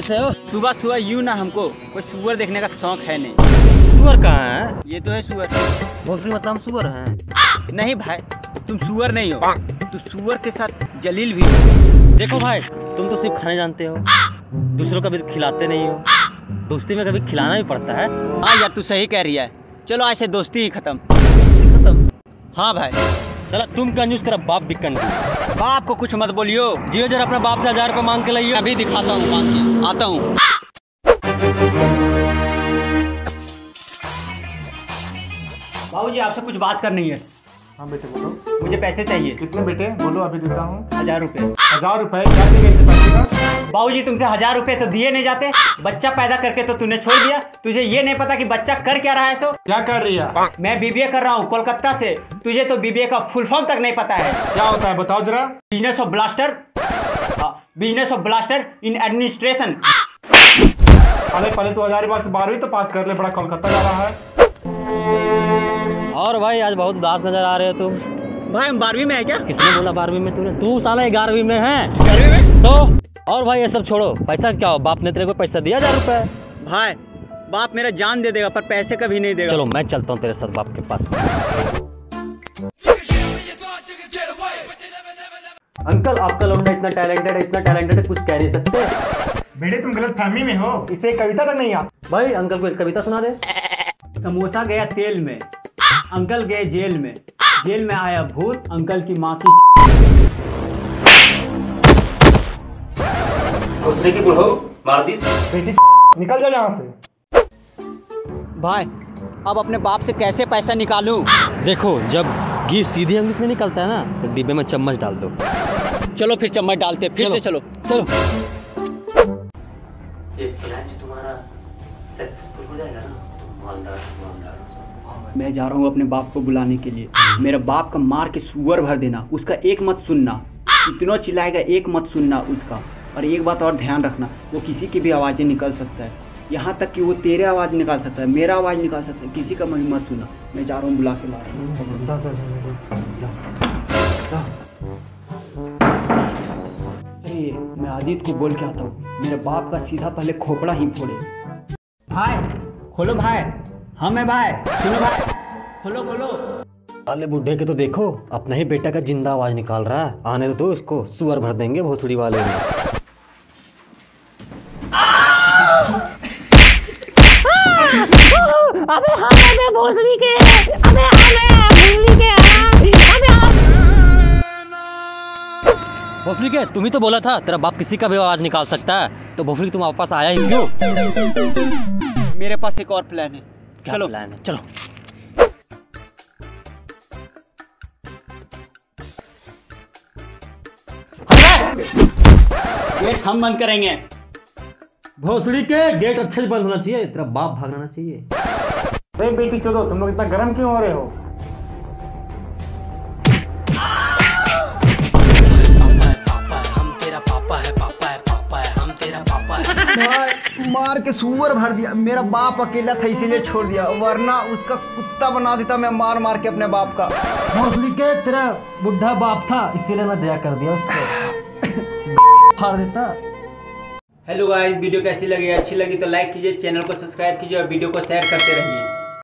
कैसे हो? सुबह सुबह यूँ ना हमको कोई सुअर देखने का शौक है नहीं। सुअर कहाँ है? ये तो है सुअर। भोसड़ी मतलब सुअर हैं? नहीं भाई तुम सुअर नहीं हो। तू सुअर के साथ जलील भी देखो भाई तुम तो सिर्फ़ खाने जानते हो। दूसरों को कभी खिलाते नहीं हो। दोस्ती में कभी खिलाना भी पड़ता है। हाँ यार तू सही कह रही है। चलो ऐसे दोस्ती ही खत्म। खत्म? हाँ भाई। चला तुम कंजूस तेरा बाप भी कंजूस। बाप को कुछ मत बोलियो। जियो जरा अपना बाप से हज़ार को मांग के लाइयो। अभी दिखाता हूँ मांग के आता हूँ। बाबू जी आपसे कुछ बात करनी है। हाँ बेटे बोलो। मुझे पैसे चाहिए। कितने बेटे? बोलो अभी देता हूँ। हज़ार रुपए। हज़ार रुपए? क्या चाहिए इतने पैसे का बाबू जी तुमसे हज़ार रुपए तो दिए नहीं जाते। बच्चा पैदा करके तो तूने छोड़ दिया। तुझे ये नहीं पता कि बच्चा कर क्या रहा है तो? क्या कर रही है? मैं बीबीए कर रहा हूँ कोलकाता से। तुझे तो बीबीए का फुल फॉर्म तक नहीं पता है। क्या होता है बताओ जरा। Business of blaster. Business of blaster in administration. अरे पहले तो हज़ार से बारहवीं तो पास कर ले बड़ा कोलकाता जा रहा है। और भाई आज बहुत उदास नज़र आ रहे हो तुम। भाई हम बारहवीं में है क्या? किसने बोला बारहवीं में तूने? तू साला ग्यारहवीं में है। तो और भाई ये सब छोड़ो। पैसा क्या हो? बाप ने तेरे को पैसा दिया हज़ार रुपए? भाई बाप मेरा जान दे देगा पर पैसे कभी नहीं देगा। चलो मैं चलता हूँ तेरे साथ बाप के पास। अंकल आपका लौंडा इतना टैलेंटेड है इतना टैलेंटेड है कुछ कह नहीं सकते। बेटे तुम गलत फहमी में हो। इसे कविता तक नहीं आता भाई अंकल को एक कविता सुना दे। समोसा गया तेल में अंकल गए जेल में। जेल में आया भूत अंकल की माँ की घुसने की बुढ़ो मार बेटी निकल जाओ यहाँ से। भाई अब अपने बाप से कैसे पैसा निकालूं? देखो जब घी सीधी अंगली से निकलता है ना तो डिब्बे में चम्मच डाल दो। चलो फिर चम्मच डालते फिर चलो। से चलो। चलो। ये प्लान तुम्हारा सक्सेसफुल हो जाएगा ना तो मालदार मालदार मैं जा रहा हूँ अपने बाप को बुलाने के लिए। मेरे बाप का मार के सुअर भर देना उसका एक मत सुनना। इतना चिल्लाएगा एक मत सुनना उसका। और एक बात और ध्यान रखना वो किसी की भी आवाज़ें निकल सकता है। यहाँ तक कि वो तेरे आवाज़ निकाल सकता है मेरा आवाज़ निकाल सकता है किसी का मैं मत सुना मैं जा रहा हूँ बुला के ला रहा हूँ। अरे मैं आदित्य को बोल के आता हूँ। मेरे बाप का सीधा पहले खोपड़ा ही फोड़े। भाई खोलो भाई। हाँ मैं भाई। सुनो भाई। खोलो खोलो। अरे बुढ़े के तो देखो अपना ही बेटा का ज़िंदा आवाज़ निकाल रहा है। आने तो दो उसको सुअर भर देंगे भोसड़ी वाले में। अबे हमें दे भोसड़ी के अबे हमें भोसड़ी के अबे के तुम ही तो बोला था तेरा बाप किसी का भी आवाज़ निकाल सकता है। तो भोसड़ी तुम वापस आया ही क्यों? मेरे पास एक और प्लान है। क्या चलो। प्लान है? चलो। गेट हम बंद करेंगे। भोसड़ी के गेट अच्छे से बंद होना चाहिए तेरा बाप भागना चाहिए। अरे बेटी चलो तुम लोग इतना गर्म क्यों हो रहे हो? मार के सुअर भर दिया। मेरा बाप अकेला था इसीलिए छोड़ दिया। वरना उसका कुत्ता बना देता मैं मार मार के अपने बाप का। भोसड़ी के तेरा बुढ़ा बाप था इसीलिए मैं दया कर दिया उसको। फाड़ देता। हेलो गाइस वीडियो कैसी लगी? अच्छी लगी तो लाइक कीजिए चैनल को सब्सक्राइब कीजिए और वीडियो को शेयर करते रहिए।